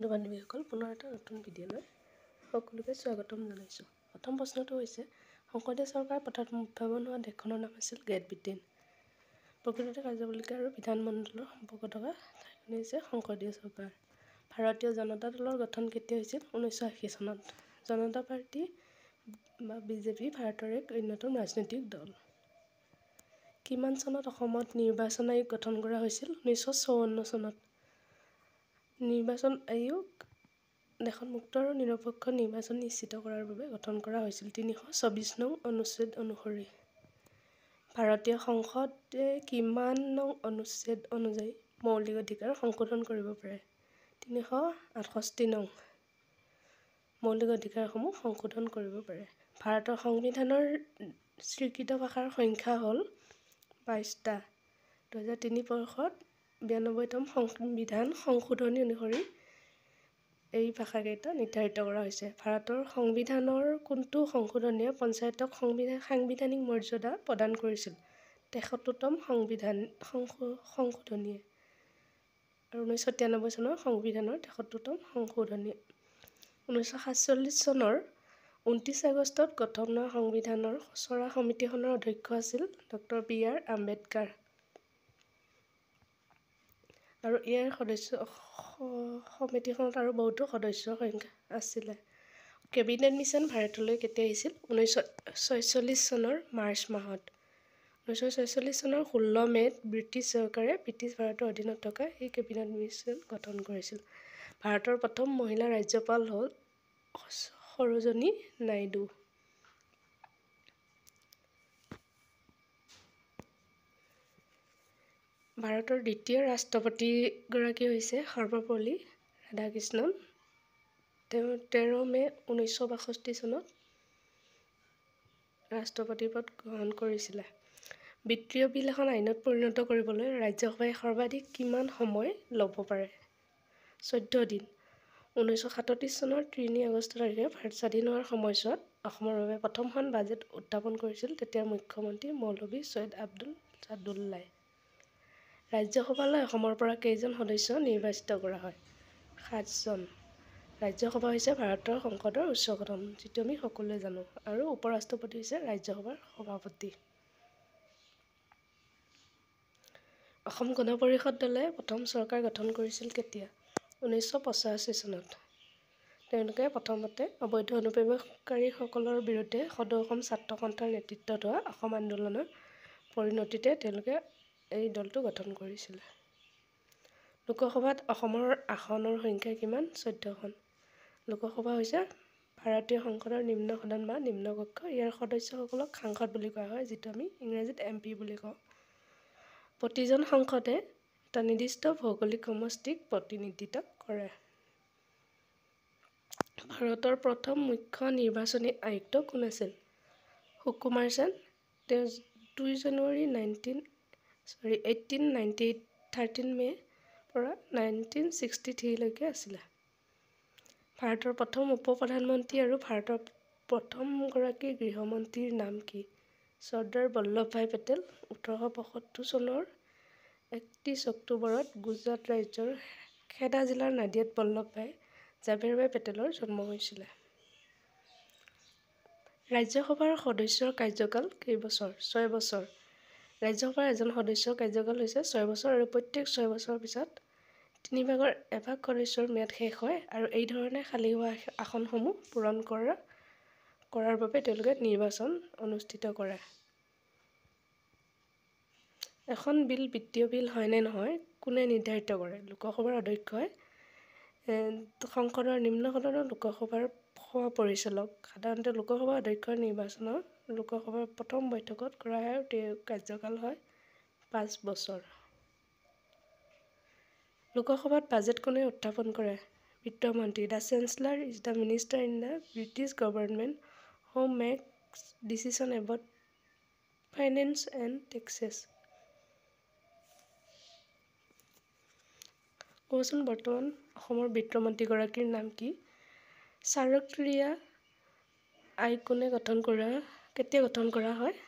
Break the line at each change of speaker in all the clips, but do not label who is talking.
বান্ধৱীসকল পুনৰ এটা নতুন ভিডিঅ'লৈ সকলোকে স্বাগতম জনাইছোঁ। প্ৰথম প্ৰশ্নটো হৈছে শংকৰদেৱ চৰকাৰ পথাৰত উদ্ভাৱন হোৱা দেশখনৰ নাম আছিল গ্ৰেট ব্ৰিটেইন। প্ৰকৃততে কাৰ্যপালিকা আৰু বিধানমণ্ডলৰ সম্পৰ্ক থকা ঠাইখন হৈছে শংকৰদেৱ চৰকাৰ। ভাৰতীয় জনতা দলৰ গঠন কেতিয়া হৈছিল? ঊনৈছশ আশী চনত। জনতা পাৰ্টী বা বিজেপি ভাৰতৰ এক অন্যতম ৰাজনৈতিক দল। কিমান চনত অসমত নিৰ্বাচন আয়োগ গঠন কৰা হৈছিল? ঊনৈছশ চৌৱন্ন চনত। নিৰ্বাচন আয়োগ দেশত মুক্ত আৰু নিৰপেক্ষ নিৰ্বাচন নিশ্চিত কৰাৰ বাবে গঠন কৰা হৈছিল। তিনিশ চৌবিছ নং অনুচ্ছেদ অনুসৰি ভাৰতীয় সংসদে কিমান নং অনুচ্ছেদ অনুযায়ী মৌলিক অধিকাৰ সংশোধন কৰিব পাৰে? তিনিশ আঠষষ্ঠি নং মৌলিক অধিকাৰসমূহ সংশোধন কৰিব পাৰে। ভাৰতৰ সংবিধানৰ স্বীকৃত ভাষাৰ সংখ্যা হ'ল বাইছটা দুহেজাৰ তিনি বৰ্ষত বিৰান্নব্বৈতম সংবিধান সংশোধনী অনুসৰি এই ভাষাকেইটা নিৰ্ধাৰিত কৰা হৈছে। ভাৰতৰ সংবিধানৰ কোনটো সংশোধনীয়ে পঞ্চায়তক সংবিধান সাংবিধানিক মৰ্যাদা প্ৰদান কৰিছিল? তেসত্তৰতম সংবিধান সংশোধনীয়ে। আৰু ঊনৈছশ তিৰান্নব্বৈ চনৰ সংবিধানৰ তেসত্তৰতম সংশোধনী ঊনৈছশ সাতচল্লিছ চনৰ ঊনত্ৰিছ আগষ্টত গঠন হোৱা সংবিধানৰ খচৰা সমিতিখনৰ অধ্যক্ষ আছিল ডক্টৰ বি আৰ আম্বেদকাৰ। আৰু ইয়াৰ সদস্য সমিতিখনত আৰু বহুতো সদস্যৰ সংখ্যা আছিলে। কেবিনেট মিছন ভাৰতলৈ কেতিয়া আহিছিল? ঊনৈছশ ছয়চল্লিছ চনৰ মাৰ্চ মাহত। ঊনৈছশ ছয়চল্লিছ চনৰ ষোল্ল মে'ত ব্ৰিটিছ চৰকাৰে ব্ৰিটিছ ভাৰতৰ অধীনত থকা এই কেবিনেট মিছন গঠন কৰিছিল। ভাৰতৰ প্ৰথম মহিলা ৰাজ্যপাল হ'ল সৰোজনী নাইডু। ভাৰতৰ দ্বিতীয় ৰাষ্ট্ৰপতিগৰাকী হৈছে সৰ্বপল্লী ৰাধাকৃষ্ণন। তেওঁ তেৰ মে' ঊনৈছশ বাষষ্ঠি চনত ৰাষ্ট্ৰপতিৰ পদ গ্ৰহণ কৰিছিলে। বিত্তীয় বিল এখন আইনত পৰিণত কৰিবলৈ ৰাজ্যসভাই সৰ্বাধিক কিমান সময় ল'ব পাৰে? চৈধ্য দিন। ঊনৈছশ সাতত্ৰিছ চনৰ তিনি আগষ্ট তাৰিখে ভাৰত স্বাধীন হোৱাৰ সময়ছোৱাত অসমৰ বাবে প্ৰথমখন বাজেট উত্থাপন কৰিছিল তেতিয়াৰ মুখ্যমন্ত্ৰী মৌলবী ছৈয়দ আব্দুল ছাদুল্লাই ৰাজ্যসভালৈ অসমৰ পৰা কেইজন সদস্য নিৰ্বাচিত কৰা হয়? সাতজন। ৰাজ্যসভা হৈছে ভাৰতৰ সংসদৰ উচ্চ সদন যিটো আমি সকলোৱে জানো আৰু উপ ৰাষ্ট্ৰপতি হৈছে ৰাজ্যসভাৰ সভাপতি। অসম গণ পৰিষদ দলে প্ৰথম চৰকাৰ গঠন কৰিছিল কেতিয়া? ঊনৈছশ পঁচাশী চনত। তেওঁলোকে প্ৰথমতে অবৈধ অনুপ্ৰৱেশকাৰীসকলৰ বিৰুদ্ধে সদৌ অসম ছাত্ৰ সন্থাৰ নেতৃত্বত হোৱা অসম আন্দোলনৰ পৰিণতিতে তেওঁলোকে এই দলটো গঠন কৰিছিলে। লোকসভাত অসমৰ আসনৰ সংখ্যা কিমান? চৈধ্যখন। লোকসভা হৈছে ভাৰতীয় সংসদৰ নিম্ন সদন বা নিম্নকক্ষ। ইয়াৰ সদস্যসকলক সাংসদ বুলি কোৱা হয় যিটো আমি ইংৰাজীত এম পি বুলি কওঁ। প্ৰতিজন সংসদে এটা নিৰ্দিষ্ট ভৌগোলিক সমষ্টিক প্ৰতিনিধিত্ব কৰে। ভাৰতৰ প্ৰথম মুখ্য নিৰ্বাচনী আয়ুক্ত কোন আছিল? সুকুমাৰ সেন। তেওঁ দুই জানুৱাৰী nineteen sorry eighteen ninety eight thirteen May' পৰা নাইনটিন ছিক্সটি থ্ৰীলৈকে আছিলে। ভাৰতৰ প্ৰথম উপ প্ৰধানমন্ত্ৰী আৰু ভাৰতৰ প্ৰথমগৰাকী গৃহমন্ত্ৰীৰ নাম কি? চৰ্দাৰ বল্লভভাই পেটেল ওঠৰশ পঁয়সত্তৰ চনৰ একত্ৰিছ অক্টোবৰত গুজৰাট ৰাজ্যৰ খেদা জিলাৰ নাদিয়াত বল্লভভাই জাবেৰভাই পেটেলৰ জন্ম হৈছিলে। ৰাজ্যসভাৰ সদস্যৰ কাৰ্যকাল কেইবছৰ? ছয় বছৰ। ৰাজ্যসভাৰ এজন সদস্যৰ কাৰ্যকাল হৈছে ছয় বছৰ আৰু প্ৰত্যেক ছয় বছৰৰ পিছত তিনিভাগৰ এভাগ সদস্যৰ ম্যাদ শেষ হয় আৰু এই ধৰণে খালী হোৱা আসনসমূহ পূৰণ কৰা কৰাৰ বাবে তেওঁলোকে নিৰ্বাচন অনুষ্ঠিত কৰে। এখন বিল বিত্তীয় বিল হয়নে নহয় কোনে নিৰ্ধাৰিত কৰে? লোকসভাৰ অধ্যক্ষই সংসদৰ নিম্ন সদনৰ লোকসভাৰ সভা পৰিচালক সাধাৰণতে লোকসভাৰ অধ্যক্ষৰ নিৰ্বাচনৰ লোকসভাৰ প্ৰথম বৈঠকত কৰা হয় আৰু কাৰ্যকাল হয় পাঁচ বছৰ। লোকসভাত বাজেট কোনে উত্থাপন কৰে? বিত্তমন্ত্ৰী the chancellor is the minister in the British government who makes decision about finance and taxes. ক'বচোন বৰ্তমান অসমৰ বিত্তমন্ত্ৰীগৰাকীৰ নাম কি? চাৰক্ৰিয়া আই কোনে গঠন কৰা? কেতিয়া গঠন কৰা হয়?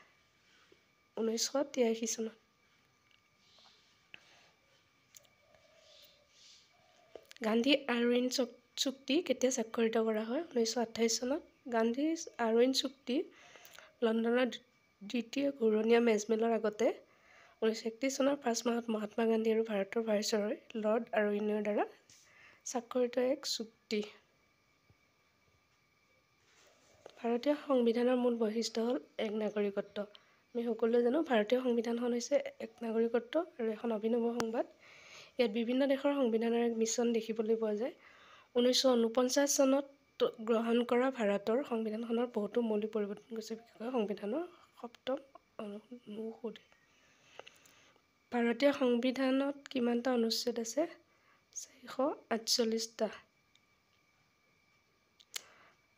ঊনৈছশ তিৰাশী চনত। গান্ধী আৰউইন চুক্তি কেতিয়া স্বাক্ষৰিত কৰা হয়? ঊনৈছশ আঠাইছ চনত। গান্ধী আৰউইন চুক্তি লণ্ডনৰ দ্বিতীয় ঘূৰণীয়া মেজমেলৰ আগতে। ঊনৈছশ একত্ৰিছ চনৰ পাঁচ মাহত মহাত্মা গান্ধী আৰু ভাৰতৰ ভাইচৰয় লৰ্ড আৰউইনৰ দ্বাৰা স্বাক্ষৰিত এক চুক্তি। ভাৰতীয় সংবিধানৰ মূল বৈশিষ্ট্য হ'ল এক নাগৰিকত্ব। আমি সকলোৱে জানো ভাৰতীয় সংবিধানখন হৈছে এক নাগৰিকত্ব আৰু এখন অভিনৱ সংবাদ। ইয়াত বিভিন্ন দেশৰ সংবিধানৰ এক মিশ্ৰণ দেখিবলৈ পোৱা যায়। ঊনৈছশ ঊনপঞ্চাছ চনত গ্ৰহণ কৰা ভাৰতৰ সংবিধানখনৰ বহুতো মৌলিক পৰিৱৰ্তন গৈছে বিশেষকৈ সংবিধানৰ সপ্তম অনুসূচী ভাৰতীয় সংবিধানত কিমানটা অনুচ্ছেদ আছে? চাৰিশ আঠচল্লিছটা।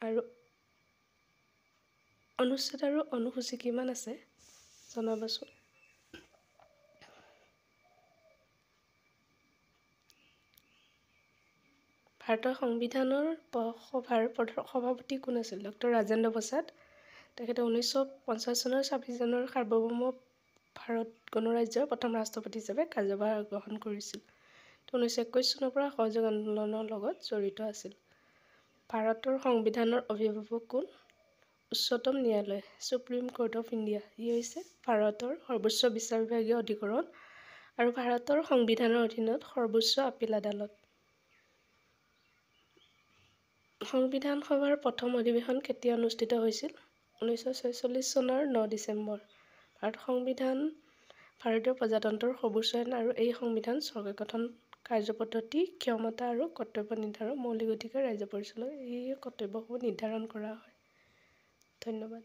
আৰু অনুচ্ছেদ আৰু অনুসূচী কিমান আছে? জনাবচোন। ভাৰতৰ সংবিধানৰ সভাৰ সভাপতি কোন আছিল? ডক্টৰ ৰাজেন্দ্ৰ প্ৰসাদ। তেখেতে ঊনৈছশ পঞ্চাছ চনৰ ছাব্বিছ জানুৱাৰী সাৰ্বভৌম ভাৰত গণৰাজ্যৰ প্ৰথম ৰাষ্ট্ৰপতি হিচাপে কাৰ্যভাৰ গ্ৰহণ কৰিছিল। ঊনৈছশ একৈছ চনৰ পৰা সহযোগ আন্দোলনৰ লগত জড়িত আছিল। ভাৰতৰ সংবিধানৰ অভিভাৱক কোন? উচ্চতম ন্যায়ালয় ছুপ্ৰিম কোৰ্ট অফ ইণ্ডিয়া ই হৈছে ভাৰতৰ সৰ্বোচ্চ বিচাৰ বিভাগীয় অধিকৰণ আৰু ভাৰতৰ সংবিধানৰ অধীনত সৰ্বোচ্চ আপিল আদালত। সংবিধান সভাৰ প্ৰথম অধিৱেশন কেতিয়া অনুষ্ঠিত হৈছিল? ঊনৈছশ ছয়চল্লিছ চনৰ ন ডিচেম্বৰ। ভাৰত সংবিধান ভাৰতীয় প্ৰজাতন্ত্ৰৰ সৰ্বোচ্চ আইন আৰু এই সংবিধান চৰকাৰ গঠন কাৰ্যপদ্ধতি ক্ষমতা আৰু কৰ্তব্য নিৰ্ধাৰণ মৌলিক অধিকাৰ ৰাজ্য পৰিচালক। এই কৰ্তব্যসমূহ নিৰ্ধাৰণ কৰা হয়। ধন্যবাদ